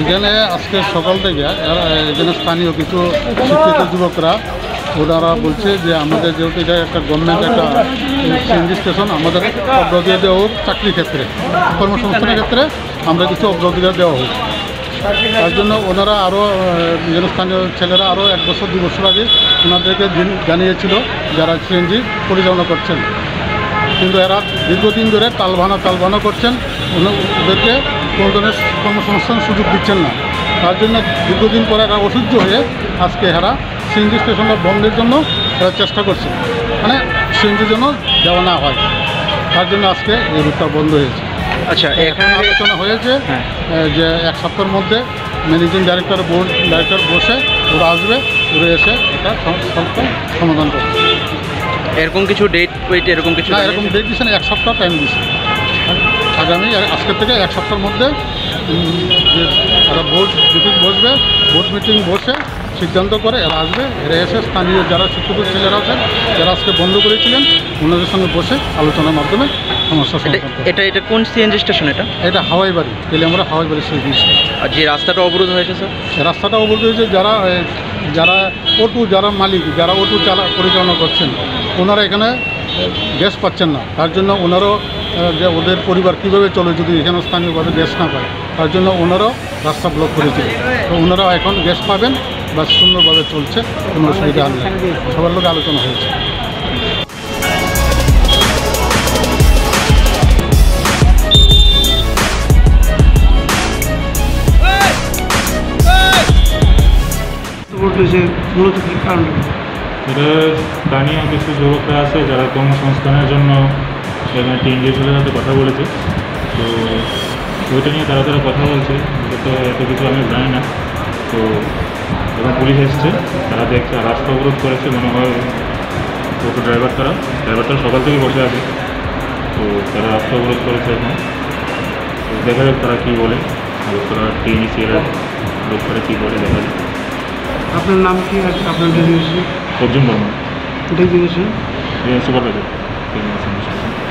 এখানে আজকে সকাল থেকে এখানে স্থানীয় কিছু শিক্ষিত যুবকরা, ওনারা বলছে যে আমাদের যেহেতু এটা একটা গভর্নমেন্ট একটা সিএনজি স্টেশন আমাদের অগ্রাধিকার দেওয়া হোক চাকরির ক্ষেত্রে, কর্মসংস্থানের ক্ষেত্রে আমরা কিছু অগ্রাধিকার দেওয়া হোক। তার জন্য ওনারা আরও স্থানীয় ছেলেরা আরও এক বছর, দু বছর আগে ওনাদেরকে জিন- জানিয়েছিল যারা সিএনজি পরিচালনা করছেন। কিন্তু এরা দীর্ঘদিন ধরে তালবানা তালবানা করছেন। ওদেরকে কোনো ধরনের কর্মসংস্থান সুযোগ দিচ্ছেন না। তার জন্য দীর্ঘদিন পরে এরা অসহ্য হয়ে আজকে এরা সিএনজি স্টেশনটা বন্ধের জন্য এরা চেষ্টা করছে। মানে সিএনজির জন্য দেওয়া না হয়। তার জন্য আজকে এই রুটটা বন্ধ হয়েছে। আচ্ছা এখন আলোচনা হয়েছে হ্যাঁ। যে এক সপ্তাহের মধ্যে ম্যানেজিং ডাইরেক্টর বোর্ড ডাইরেক্টর বসে ওরা আসবে ওরা এসে এটা সম- সমাধান করবে। এরকম কিছু ডেট ওয়েট এরকম কিছু না এরকম ডেট দিচ্ছে না এক সপ্তাহ টাইম দিচ্ছে আগামী আজকের থেকে এক সপ্তাহের মধ্যে বোর্ড মিটিং বসবে বোর্ড মিটিং বসে সিদ্ধান্ত করে এরা আসবে। এরা এসে স্থানীয় যারা শিক্ষিত ছেলেরা আছেন যারা আজকে বন্ধ করেছিলেন ওনাদের সঙ্গে বসে আলোচনার মাধ্যমে সমস্যা এটা এটা এটা কোন সিএনজি স্টেশন এটা? এটা হাওয়াই বাড়ি পেলে আমরা হাওয়াই বাড়ি দিচ্ছি আর যে রাস্তাটা অবরোধ হয়েছে স্যার? রাস্তাটা অবরোধ হয়েছে যারা যারা অটো যারা মালিক যারা অটো চালা পরিচালনা করছেন ওনারা এখানে গ্যাস পাচ্ছেন না। তার জন্য ওনারও যে ওদের পরিবার কীভাবে চলে যদি এখানে স্থানীয়ভাবে গ্যাস না পায় তার জন্য ওনারাও রাস্তা ব্লক করেছিল তো ওনারা এখন গ্যাস পাবেন বা সুন্দরভাবে চলছে কোনো অসুবিধা নেই। সবার লোক আলোচনা হয়েছে। ঘটেছে মূলত কী কারণ? এটা স্থানীয় কিছু যুবকরা আছে যারা কর্মসংস্থানের জন্য সেখানে এখানে টিএনজিএসের সাথে কথা বলেছে। তো ওইটা নিয়ে তারা তারা কথা বলছে। তো এত কিছু আমি জানি না। তো এখন পুলিশ এসছে। তারা দেখছে রাস্তা অবরোধ করেছে মনে হয় টোটো ড্রাইভার তারা। ড্রাইভারটা সকাল থেকে বসে আছে। তো তারা রাস্তা অবরোধ করেছে এখন। তো দেখা যাক তারা কী বলে। তারা টিএনজিসিরা লোকরা কী বলে, দেখা যাক। আপনার নাম কি? আছে আপনার Podjumbo. Kde je to? Je to super. To je